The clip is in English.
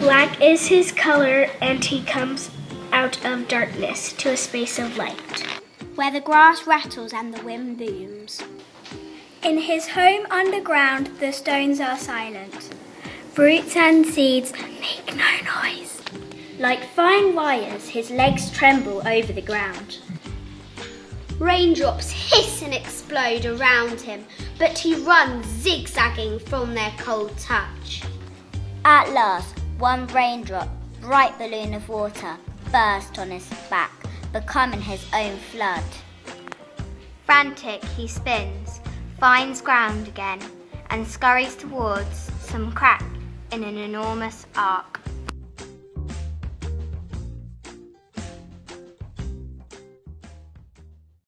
Black is his color, and he comes out of darkness to a space of light. Where the grass rattles and the wind booms. In his home underground, the stones are silent. Roots and seeds make no noise. Like fine wires, his legs tremble over the ground. Raindrops hiss and explode around him, but he runs zigzagging from their cold touch. At last, one raindrop, bright balloon of water, burst on his back, becoming his own flood. Frantic, he spins, finds ground again, and scurries towards some crack in an enormous arc.